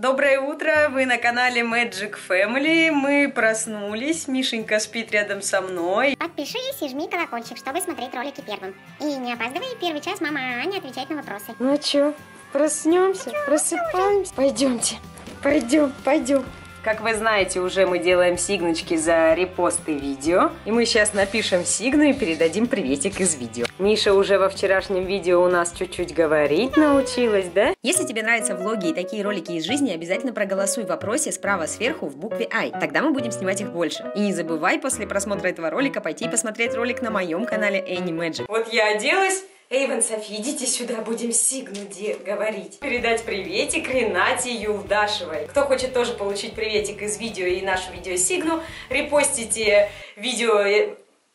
Доброе утро, вы на канале Magic Family. Мы проснулись, Мишенька спит рядом со мной. Подпишись и жми колокольчик, чтобы смотреть ролики первым. И не опаздывай, первый час мама Аня отвечает на вопросы. Ну чё, проснемся, просыпаемся? Пойдемте, пойдем, пойдем. Как вы знаете, уже мы делаем сигночки за репосты видео. И мы сейчас напишем сигну и передадим приветик из видео. Миша уже во вчерашнем видео у нас чуть-чуть говорить научилась, да? Если тебе нравятся влоги и такие ролики из жизни, обязательно проголосуй в вопросе справа сверху в букве I. Тогда мы будем снимать их больше. И не забывай после просмотра этого ролика пойти посмотреть ролик на моем канале Any Magic. Вот я оделась. Эйвен, Софи, идите сюда, будем сигну говорить. Передать приветик Ренате Юлдашевой. Кто хочет тоже получить приветик из видео и нашу видео сигну, репостите видео...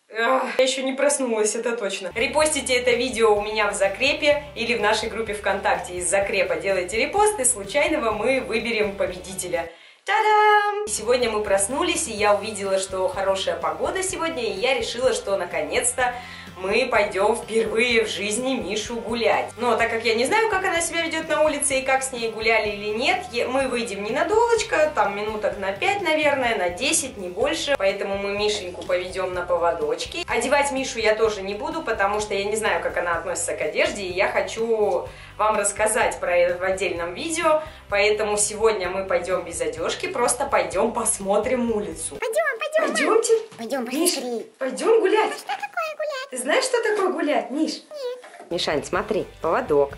Я еще не проснулась, это точно. Репостите это видео у меня в закрепе или в нашей группе ВКонтакте из закрепа. Делайте репост, и случайного мы выберем победителя. Та-дам! Сегодня мы проснулись, и я увидела, что хорошая погода сегодня, и я решила, что наконец-то мы пойдем впервые в жизни Мишу гулять. Но так как я не знаю, как она себя ведет на улице и как с ней гуляли или нет, мы выйдем ненадолочко, там минуток на 5, наверное, на 10, не больше. Поэтому мы Мишеньку поведем на поводочки. Одевать Мишу я тоже не буду, потому что я не знаю, как она относится к одежде, и я хочу вам рассказать про это в отдельном видео. Поэтому сегодня мы пойдем без одежки, просто пойдем посмотрим улицу. Пойдем, пойдем. Пойдемте. Пойдем, Миш, пошли. пойдем гулять. Ты знаешь, что такое гулять, Миш? Нет. Мишань, смотри, поводок.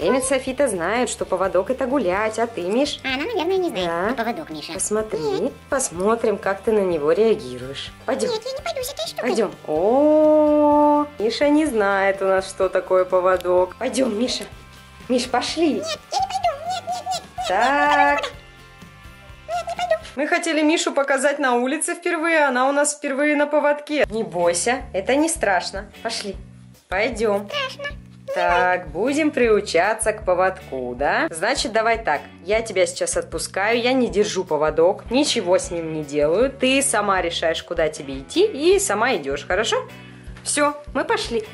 Эмит Софита знает, что поводок это гулять, а ты, Миш? А, она, наверное, не знает. Да. Ну, поводок, Миша. Посмотри, посмотрим, как ты на него реагируешь. Пойдем. Нет, я не пойду с этой штукой. Пойдем. О, Миша не знает у нас, что такое поводок. Пойдем, Миша. Миш, пошли. Нет, я не пойду. Нет, нет, нет. нет. Так. Нет. Мы хотели Мишу показать на улице впервые, она у нас впервые на поводке. Не бойся, это не страшно. Пошли. Пойдем. Страшно. Так, будем приучаться к поводку, да? Значит, давай так. Я тебя сейчас отпускаю, я не держу поводок, ничего с ним не делаю. Ты сама решаешь, куда тебе идти, и сама идешь, хорошо? Все, мы пошли.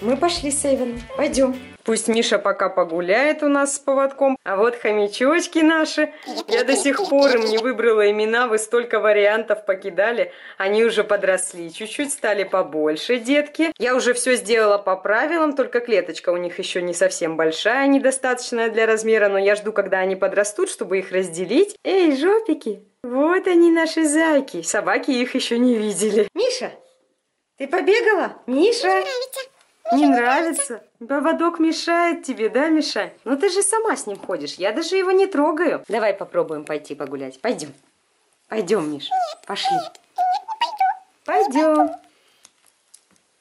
Мы пошли с Эйвеном. Пойдем. Пусть Миша пока погуляет у нас с поводком. А вот хомячочки наши. Я до сих пор им не выбрала имена. Вы столько вариантов покидали. Они уже подросли. Чуть-чуть стали побольше, детки. Я уже все сделала по правилам. Только клеточка у них еще не совсем большая, недостаточная для размера. Но я жду, когда они подрастут, чтобы их разделить. Эй, жопики! Вот они, наши зайки. Собаки их еще не видели. Миша, ты побегала? Миша? Нравится. Не нравится? Поводок мешает тебе, да, Мишань? Ну ты же сама с ним ходишь, я даже его не трогаю. Давай попробуем пойти погулять. Пойдем. Пойдем, Миш. Пошли. Пойдем.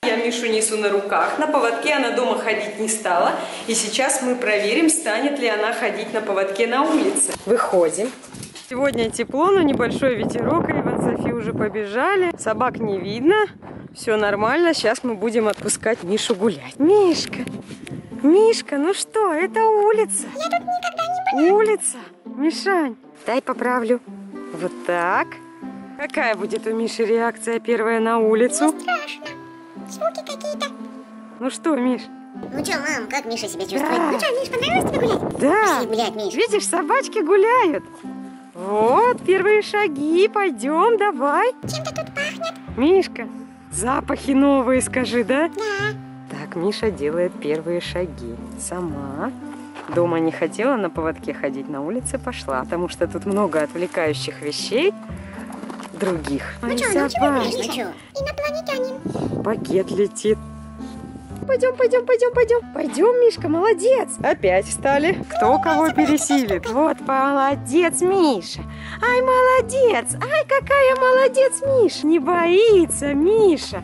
Я Мишу несу на руках. На поводке она дома ходить не стала. И сейчас мы проверим, станет ли она ходить на поводке на улице. Выходим. Сегодня тепло, но небольшой ветерок. Иван Софи уже побежали. Собак не видно. Все нормально. Сейчас мы будем отпускать Мишу гулять. Мишка, Мишка, ну что, это улица. Я тут никогда не была. Улица. Мишань, дай поправлю. Вот так. Какая будет у Миши реакция первая на улицу? Страшно. Звуки какие-то. Ну что, Миш? Ну что, мам, как Миша себя чувствует? Да. Ну что, Миш, понравилось тебе гулять? Да. Пошли гулять, Миш. Видишь, собачки гуляют. Вот, первые шаги. Пойдем, давай. Чем-то тут пахнет. Мишка, запахи новые, скажи, да? Да. Так, Миша делает первые шаги. Сама. Дома не хотела на поводке ходить, на улице пошла, потому что тут много отвлекающих вещей других. Ну что, ну чего? Ну? Инопланетянин. Пакет летит. Пойдем, пойдем, пойдем, пойдем. Пойдем, Мишка, молодец. Опять встали. Кто кого пересилит. Вот, молодец, Миша. Ай, молодец. Ай, какая молодец, Миша. Не боится, Миша.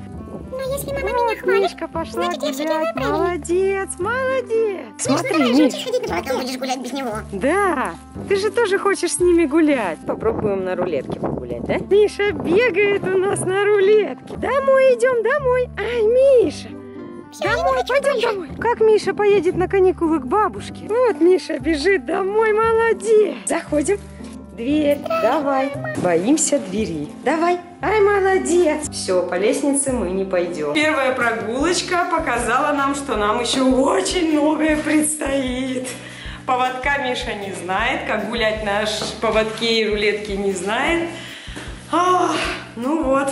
Но если мама меня Вот, хвалит, Мишка пошла значит, я гулять. делаю правильно. Молодец, молодец. Миш, ну Смотри, давай же Миш. ходить на поводке. будешь гулять без него. Да, ты же тоже хочешь с ними гулять. Попробуем на рулетке погулять, да? Миша бегает у нас на рулетке. Домой идем, домой. Ай, Миша. Домой, пойдем домой. Как Миша поедет на каникулы к бабушке? Вот Миша бежит домой, молодец. Заходим. Дверь, давай. Боимся двери. Давай. Ай, молодец. Все, по лестнице мы не пойдем. Первая прогулочка показала нам, что нам еще очень многое предстоит. Поводка Миша не знает, как гулять на поводке и рулетке не знает. А, ну вот,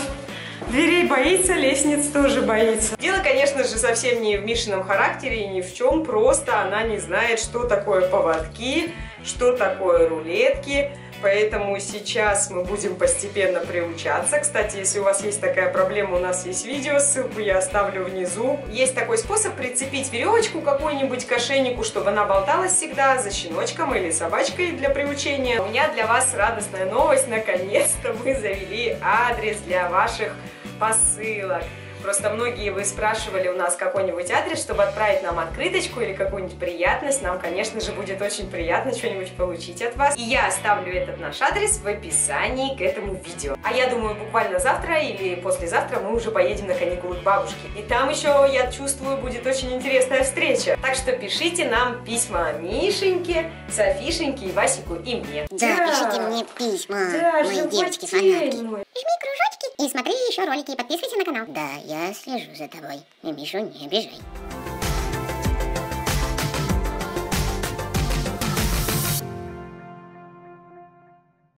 Дверей боится, лестниц тоже боится. Дело, конечно же, совсем не в Мишином характере и ни в чем, просто она не знает, что такое поводки, что такое рулетки, поэтому сейчас мы будем постепенно приучаться. Кстати, если у вас есть такая проблема, у нас есть видео, ссылку я оставлю внизу. Есть такой способ прицепить веревочку какую-нибудь к ошейнику, чтобы она болталась всегда за щеночком или собачкой для приучения. У меня для вас радостная новость, наконец-то мы завели адрес для ваших посылок. Просто многие вы спрашивали у нас какой-нибудь адрес, чтобы отправить нам открыточку или какую-нибудь приятность. Нам, конечно же, будет очень приятно что-нибудь получить от вас. И я оставлю этот наш адрес в описании к этому видео. А я думаю, буквально завтра или послезавтра мы уже поедем на каникулы к бабушке. И там еще, я чувствую, будет очень интересная встреча. Так что пишите нам письма Мишеньке, Софишеньке, Васику и мне. Да, да. пишите мне письма, да, мои девочки-фанатки. Жми кружочки и смотри еще ролики и подписывайся на канал. Да, я слежу за тобой. И Мишу не обижай.